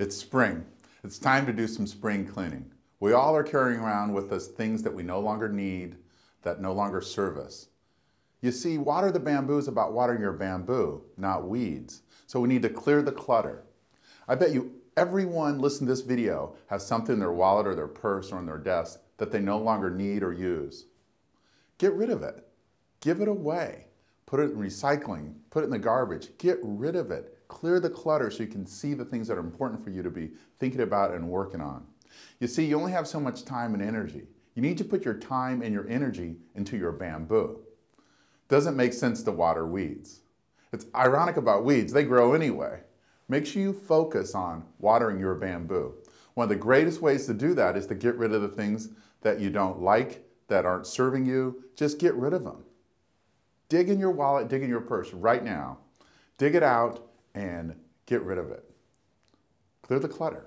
It's spring. It's time to do some spring cleaning. We all are carrying around with us things that we no longer need, that no longer serve us. You see, water the bamboo is about watering your bamboo, not weeds. So we need to clear the clutter. I bet you everyone listening to this video has something in their wallet or their purse or on their desk that they no longer need or use. Get rid of it. Give it away. Put it in recycling. Put it in the garbage. Get rid of it. Clear the clutter so you can see the things that are important for you to be thinking about and working on. You see, you only have so much time and energy. You need to put your time and your energy into your bamboo. Doesn't make sense to water weeds. It's ironic about weeds, they grow anyway. Make sure you focus on watering your bamboo. One of the greatest ways to do that is to get rid of the things that you don't like, that aren't serving you. Just get rid of them. Dig in your wallet, dig in your purse right now. Dig it out and get rid of it. Clear the clutter.